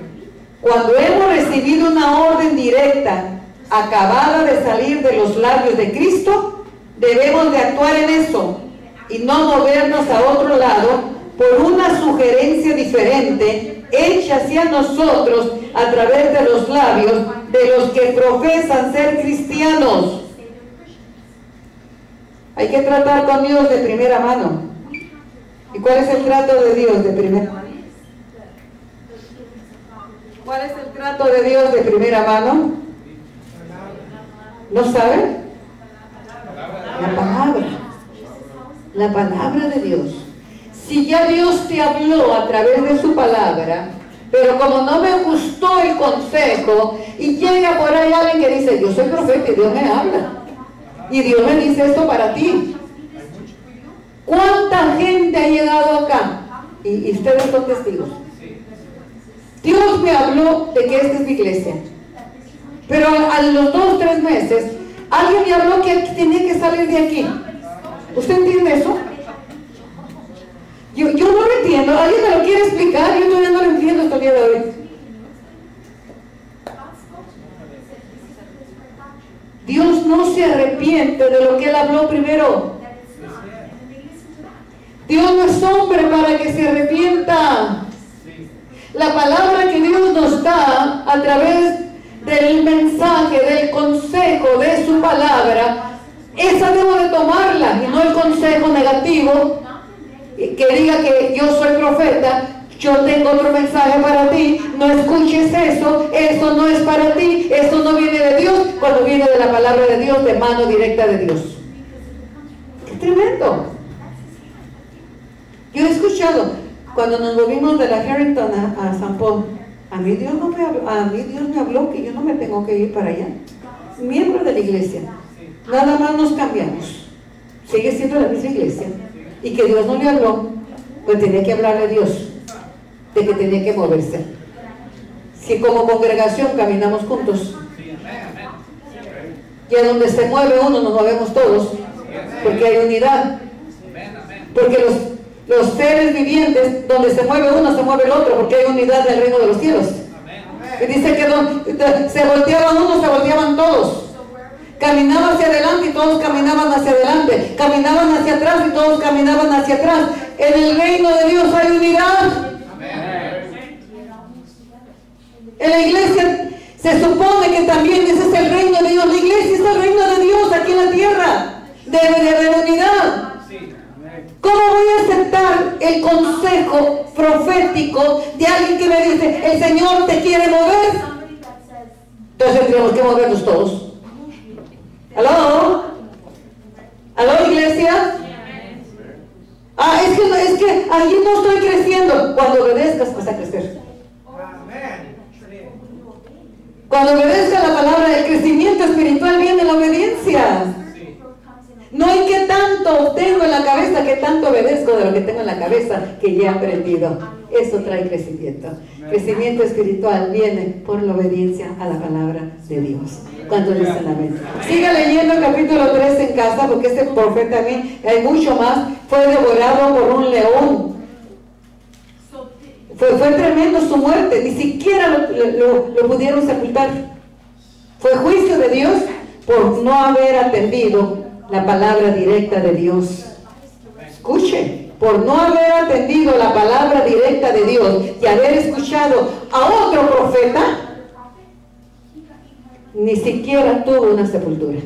Cuando hemos recibido una orden directa acabada de salir de los labios de Cristo, debemos de actuar en eso y no movernos a otro lado por una sugerencia diferente hecha hacia nosotros a través de los labios de los que profesan ser cristianos. Hay que tratar con Dios de primera mano. ¿Y cuál es el trato de Dios de primera mano? ¿Cuál es el trato de Dios de primera mano? ¿No sabe? La palabra. La palabra de Dios. Si ya Dios te habló a través de su palabra, pero como no me gustó el consejo, y llega por ahí alguien que dice, yo soy profeta y Dios me habla. Y Dios me dice esto para ti. ¿Cuánta gente ha llegado acá? Y, ustedes son testigos. Dios me habló de que esta es mi iglesia. Pero a los dos, tres meses, alguien me habló que tenía que salir de aquí. ¿Usted entiende eso? Yo, no lo entiendo. ¿Alguien me lo quiere explicar? Yo todavía no lo entiendo hasta de hoy. Dios no se arrepiente de lo que Él habló primero. Dios no es hombre para que se arrepienta. La palabra que Dios nos da a través del mensaje, del consejo, de su palabra, esa debo de tomarla y no el consejo negativo que diga que yo soy profeta, yo tengo otro mensaje para ti, no escuches eso, eso no es para ti, eso no viene de Dios, cuando viene de la palabra de Dios, de mano directa de Dios. ¡Qué tremendo! Yo he escuchado, cuando nos movimos de la Harrington a, San Paul, a mí, Dios no me habló, a mí Dios me habló que yo no me tengo que ir para allá. Miembro de la iglesia. Nada más nos cambiamos. Sigue siendo la misma iglesia. Y que Dios no le habló, pues tenía que hablarle a Dios de que tenía que moverse. Si como congregación caminamos juntos, y a donde se mueve uno nos movemos todos, porque hay unidad. Porque los los seres vivientes, donde se mueve uno, se mueve el otro, porque hay unidad del reino de los cielos. Y dice que se volteaban unos, se volteaban todos. Caminaban hacia adelante y todos caminaban hacia adelante. Caminaban hacia atrás y todos caminaban hacia atrás. En el reino de Dios hay unidad. En la iglesia se supone que también ese es el reino de Dios. La iglesia es el reino de Dios aquí en la tierra. Debe de haber unidad. ¿Cómo voy a aceptar el consejo profético de alguien que me dice, el Señor te quiere mover? Entonces tenemos que movernos todos. ¿Aló? ¿Aló, iglesia? Ah, es que, es que allí no estoy creciendo. Cuando obedezcas vas a crecer. Cuando obedezcas la palabra del crecimiento espiritual viene la obediencia. No hay que tanto tengo en la cabeza, que tanto obedezco de lo que tengo en la cabeza, que ya he aprendido. Eso trae crecimiento. Crecimiento espiritual viene por la obediencia a la palabra de Dios. ¿Cuántos dicen amén? Siga leyendo el capítulo 3 en casa, porque este profeta a mí, hay mucho más, fue devorado por un león. Fue, fue tremendo su muerte, ni siquiera lo, lo pudieron sepultar. Fue juicio de Dios por no haber atendido la palabra directa de Dios. Escuche, por no haber atendido la palabra directa de Dios y haber escuchado a otro profeta, ni siquiera tuvo una sepultura.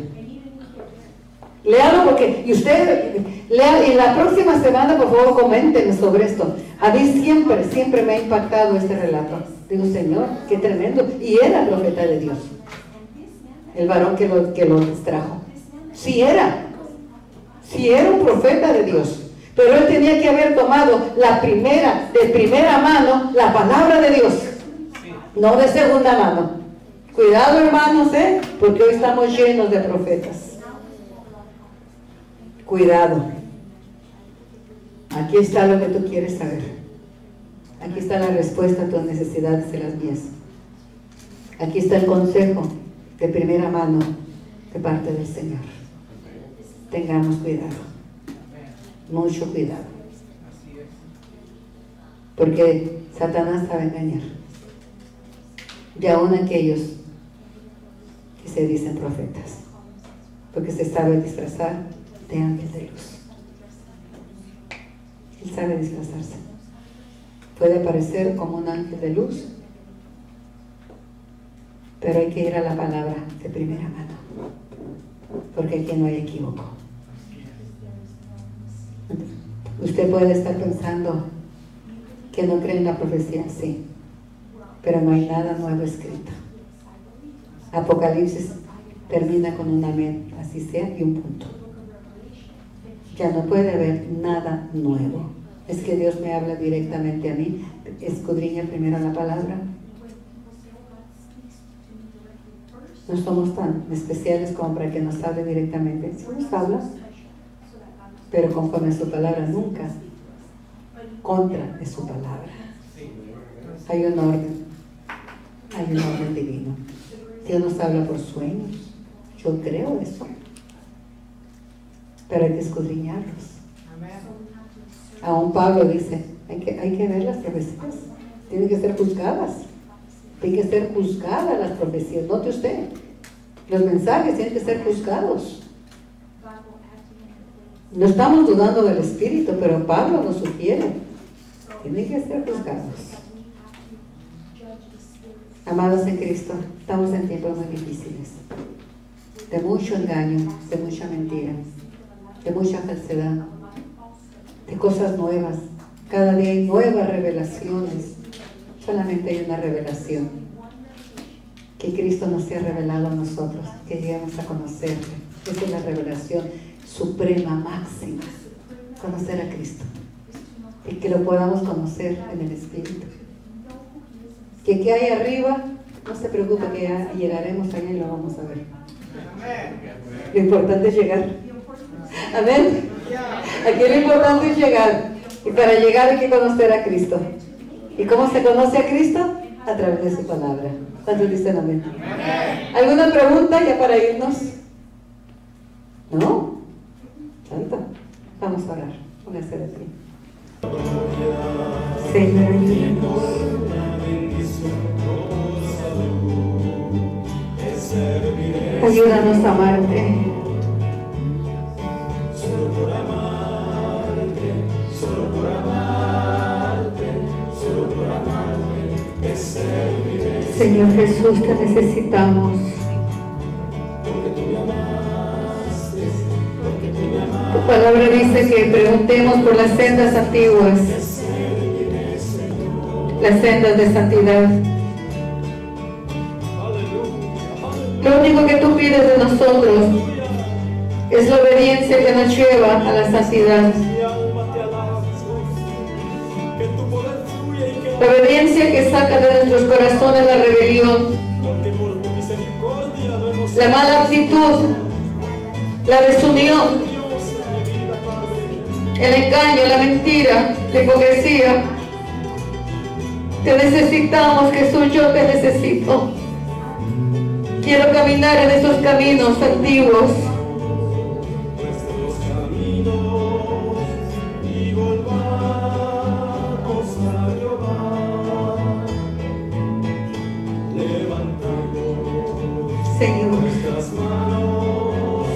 Léalo porque, y usted, lea, y la próxima semana, por favor, comenten sobre esto. A mí siempre, siempre me ha impactado este relato. Digo, Señor, qué tremendo. Y era profeta de Dios. El varón que lo, que lo trajo. Sí era. Sí era un profeta de Dios. Pero él tenía que haber tomado la primera, de primera mano, la palabra de Dios. No de segunda mano. Cuidado, hermanos, ¿eh? Porque hoy estamos llenos de profetas. Cuidado. Aquí está lo que tú quieres saber. Aquí está la respuesta a tus necesidades y las mías. Aquí está el consejo de primera mano de parte del Señor. Tengamos cuidado. Mucho cuidado. Porque Satanás sabe engañar. Y aún aquellos que se dicen profetas. Porque se sabe disfrazar de ángel de luz. Él sabe disfrazarse. Puede parecer como un ángel de luz, pero hay que ir a la palabra de primera mano, porque aquí no hay equívoco. Usted puede estar pensando que no cree en la profecía, sí, pero no hay nada nuevo escrito. Apocalipsis termina con un amén, así sea, y un punto ya no puede haber nada nuevo. Es que Dios me habla directamente a mí. Escudriña primero la palabra. No somos tan especiales como para que nos hable directamente. Sí nos habla, pero conforme a su palabra, nunca contra de su palabra. Hay un orden, hay un orden divino. Dios nos habla por sueños. Yo creo eso pero hay que escudriñarlos. Aún Pablo dice, hay que, hay que ver las profecías, tienen que ser juzgadas, tienen que ser juzgadas las profecías, note usted, los mensajes tienen que ser juzgados. No estamos dudando del Espíritu, pero Pablo nos sugiere, tienen que ser juzgados. Amados en Cristo, estamos en tiempos muy difíciles, de mucho engaño, de mucha mentira de mucha falsedad, de cosas nuevas. Cada día hay nuevas revelaciones. Solamente hay una revelación. Que Cristo nos sea revelado a nosotros, que lleguemos a conocerle. Esa es la revelación suprema, máxima. Conocer a Cristo. Y que lo podamos conocer en el Espíritu. Que que hay arriba, no se preocupe que ya llegaremos allá y lo vamos a ver. Lo importante es llegar. Amén. Aquí lo importante es llegar. Y para llegar hay que conocer a Cristo. ¿Y cómo se conoce a Cristo? A través de su palabra. ¿Cuántos dicen amén? ¿Alguna pregunta ya para irnos? ¿No? Vamos a orar. Póngase de pie. Señor, ayúdanos. Ayúdanos a amarte. Señor Jesús, te necesitamos. Palabra dice que preguntemos por las sendas antiguas, las sendas de santidad. Lo único que tú pides de nosotros es la obediencia que nos lleva a la santidad. La obediencia que saca de nuestros corazones la rebelión, la mala actitud, la desunión, el engaño, la mentira, la hipocresía. Te necesitamos, Jesús, yo te necesito. Quiero caminar en esos caminos antiguos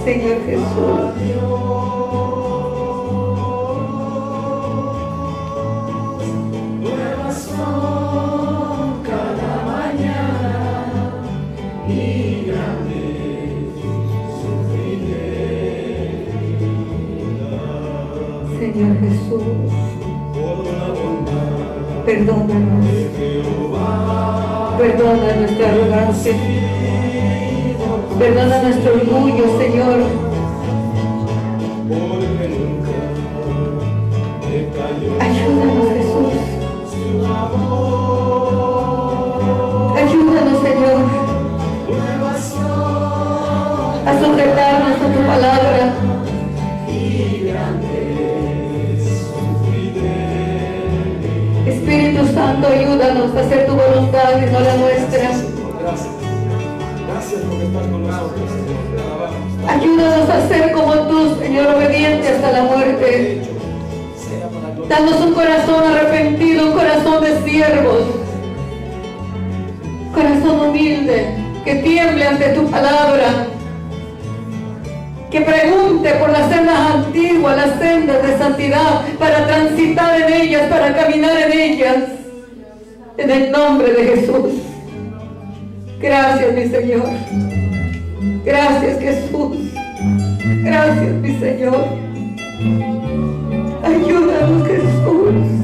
Señor Jesús. perdónanos. Perdona nuestra arrogancia. Perdona nuestro orgullo, Señor. Santo, ayúdanos a hacer tu voluntad y no la nuestra. Gracias. Gracias con nosotros. Ayúdanos a ser como tú, Señor, obediente hasta la muerte. Danos un corazón arrepentido, un corazón de siervos, corazón humilde, que tiemble ante tu palabra, que pregunte por las sendas antiguas, las sendas de santidad, para transitar en ellas, para caminar en ellas. En el nombre de Jesús. Gracias, mi Señor. Gracias, Jesús. Gracias, mi Señor. Ayúdanos, Jesús.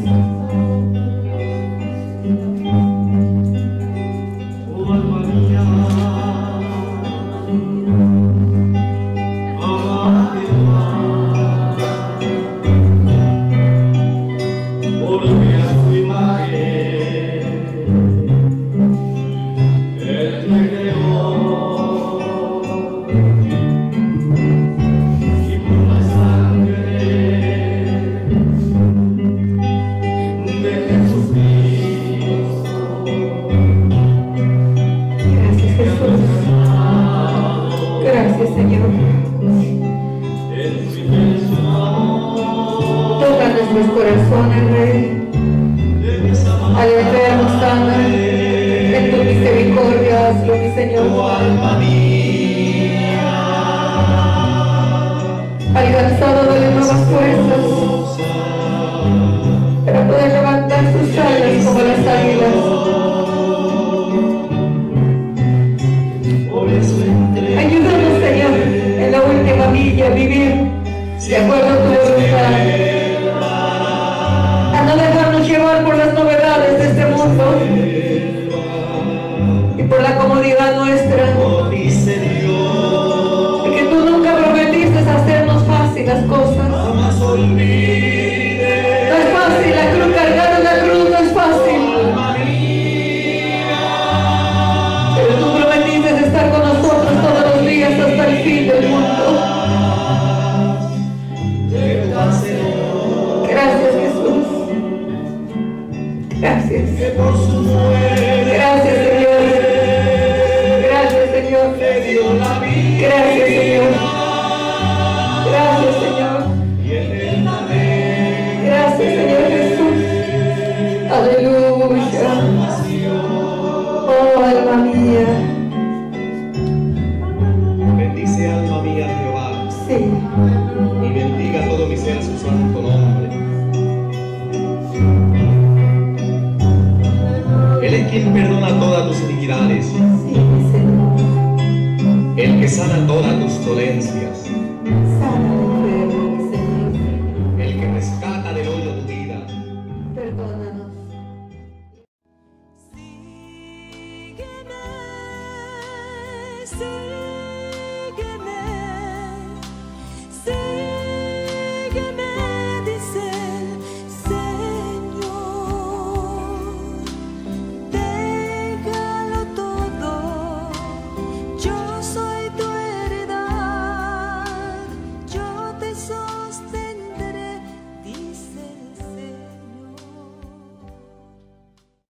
Si a juego tú estás, a no dejarnos llevar por las novedades.